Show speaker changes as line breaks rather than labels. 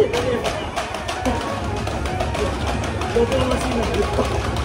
ボトルマシン。